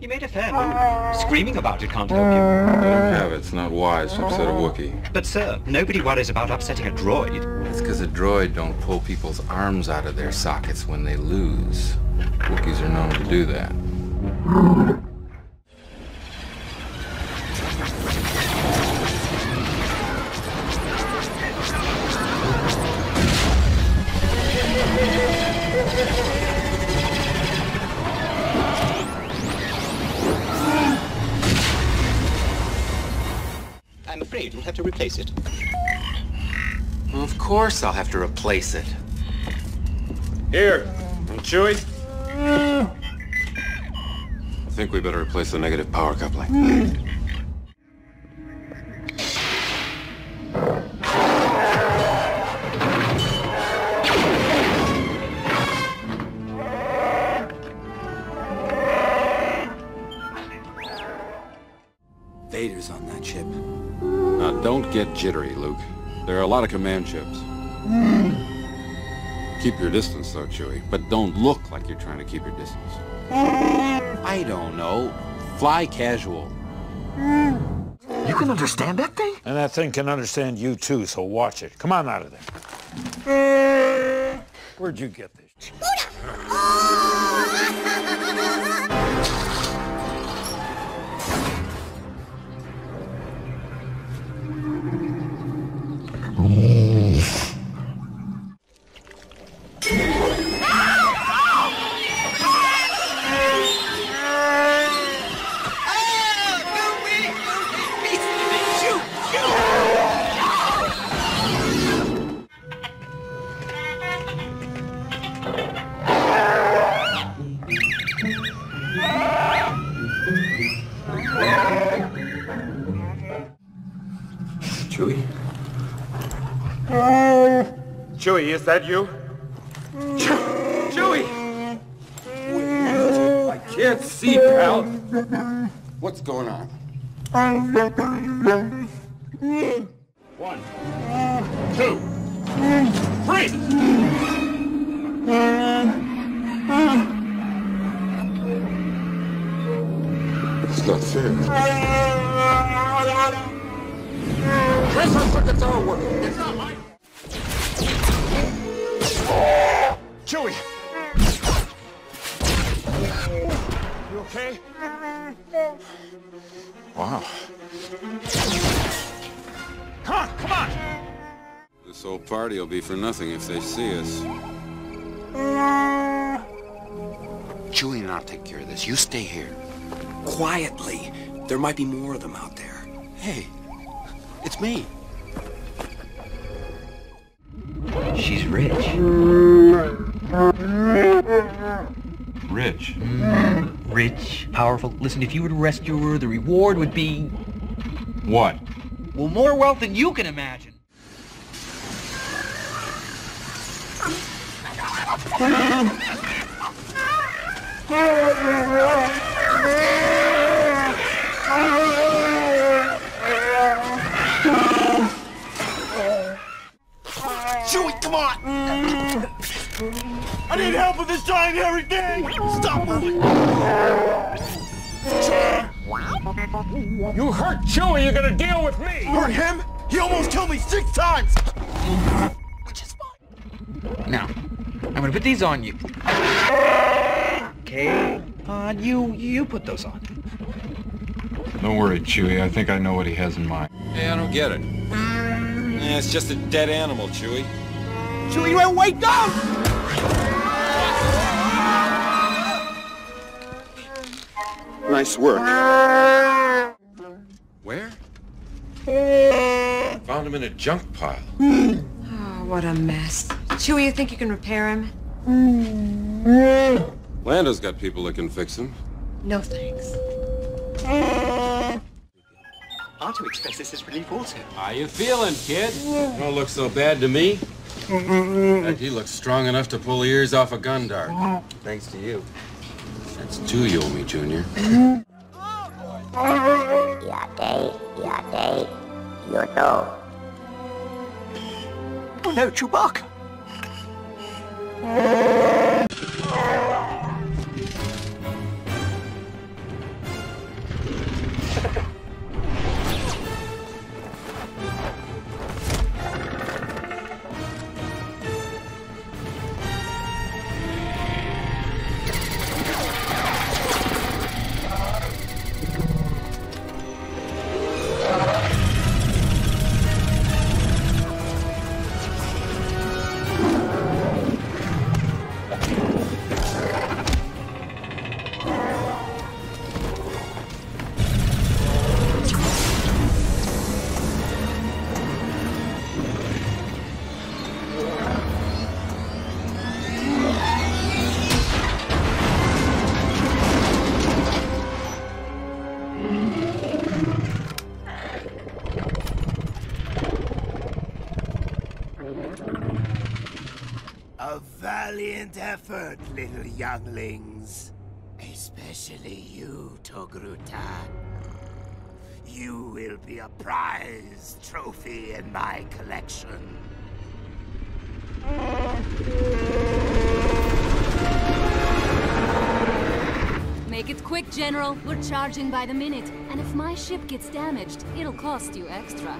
You made a fair move. Uh, Screaming about it can't help you. I don't have it. It's not wise to upset a uh, Wookiee. But sir, nobody worries about upsetting a droid. It's because a droid don't pull people's arms out of their sockets when they lose. Wookiees are known to do that. I'm afraid you'll have to replace it. Well, of course I'll have to replace it. Here, and Chewie. I think we better replace the negative power coupling. Vader's don't get jittery, Luke. There are a lot of command ships. Hmm. Keep your distance, though, Chewie. But don't look like you're trying to keep your distance. Hmm. I don't know. Fly casual. Hmm. You can understand that thing? And that thing can understand you too, so watch it. Come on out of there. Where'd you get this? Chewie, is that you? Chewie! I can't see, pal. What's going on? One, two, three! It's not fair. Pressure circuits are working. It's not mine. Chewie! You okay? Wow. Come on, come on! This whole party will be for nothing if they see us. Chewie and I'll take care of this. You stay here. Quietly. There might be more of them out there. Hey, it's me. She's rich. Rich. Rich, powerful. Listen, if you were to rescue her, the reward would be, What? well, more wealth than you can imagine. Chewie, come on! I need help with this giant hairy thing! Stop moving! You hurt Chewie, you're gonna deal with me! Hurt him? He almost killed me six times! Which is fine. Now, I'm gonna put these on you. Okay. On you, you put those on. Don't worry, Chewie. I think I know what he has in mind. Hey, I don't get it. Eh, it's just a dead animal, Chewie. Chewie, you ain't wake up! Nice work. Where? Found him in a junk pile. Oh, what a mess. Chewie, you think you can repair him? Lando's got people that can fix him. No thanks. R2 expects this as relief also. How you feeling, kid? Don't look so bad to me. In fact, he looks strong enough to pull the ears off a Gundark. Thanks to you. That's two you owe me, Junior. Yate, yate, yoto. Oh no, Chewbacca. Effort, little younglings. Especially you, Togruta. You will be a prize trophy in my collection. Make it quick, General. We're charging by the minute. And if my ship gets damaged, it'll cost you extra.